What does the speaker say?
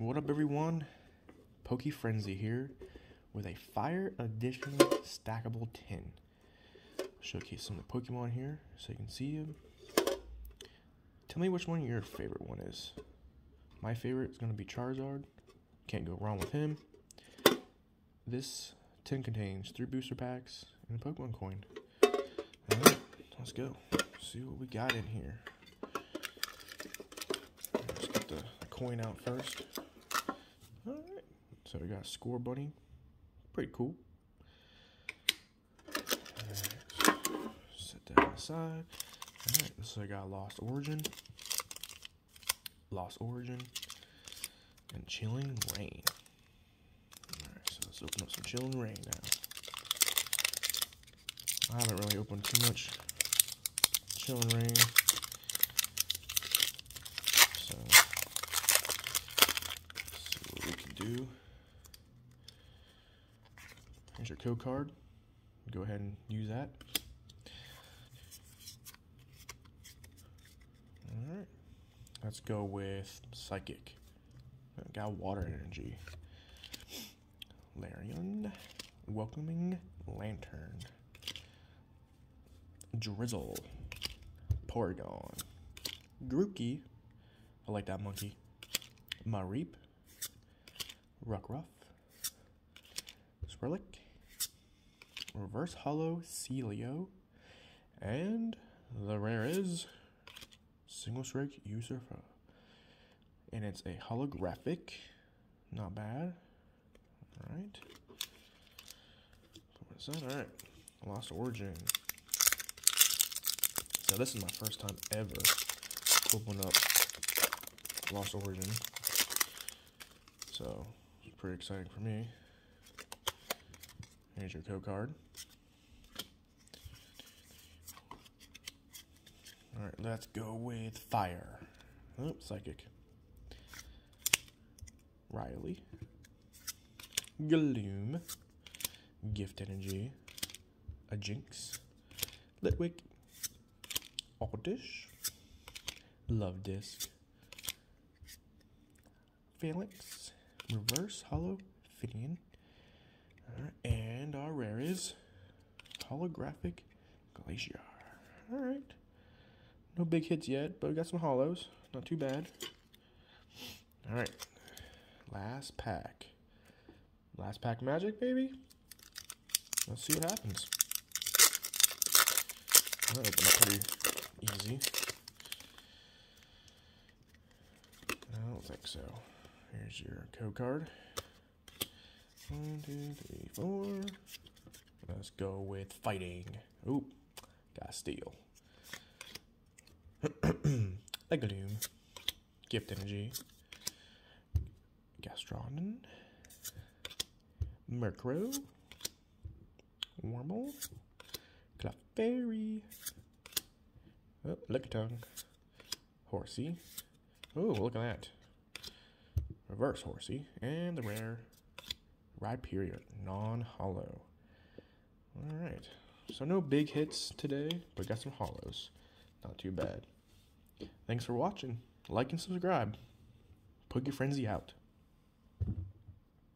What up, everyone? PokéFrenzy here with a Fire Edition stackable tin. Showcase some of the Pokemon here so you can see them. Tell me which one your favorite one is. My favorite is going to be Charizard. Can't go wrong with him. This tin contains three booster packs and a Pokemon coin. Alright, let's go. See what we got in here. Let's get the coin out first. So we got Scorbunny. Pretty cool. Set that aside. Alright, so I got Lost Origin. Lost Origin. And Chilling Reign. Alright, so let's open up some Chilling Reign now. I haven't really opened too much Chilling Reign. So, see what we can do. Here's your code card. Go ahead and use that. Alright. Let's go with Psychic. Got water energy. Larian. Welcoming Lantern. Drizzile. Porygon. Grookey. I like that monkey. Mareep. Rockruff. Swirlix. Reverse Hollow Celio. And the rare is Single Strike Urshifu. And it's a holographic. Not bad. Alright. What's that? Alright. Lost Origin. So this is my first time ever opening up Lost Origin. So it's pretty exciting for me. Here's your code card. Alright, let's go with fire. Oh, psychic. Riley. Gloom. Gift Energy. A Jynx. Litwick. Oddish. Love Disc. Phalanx. Reverse Hollow Finian. Alright, and our rare is Holographic Glacier. Alright. No big hits yet, but we got some hollows. Not too bad. Alright. Last pack. Last pack magic, baby. Let's see what happens. That opened up pretty easy. I don't think so. Here's your code card. One, two, three, four. Let's go with fighting. Oop, got steel. Legaloom. Gift energy. Gastrodon. Murkrow. Wormle. Clefairy. Oh, Lickitung. Horsey. Oh, look at that. Reverse Horsey. And the rare Rhyperior. Non-hollow. Alright. So no big hits today, but got some hollows. Not too bad. Thanks for watching. Like and subscribe. Put your frenzy out.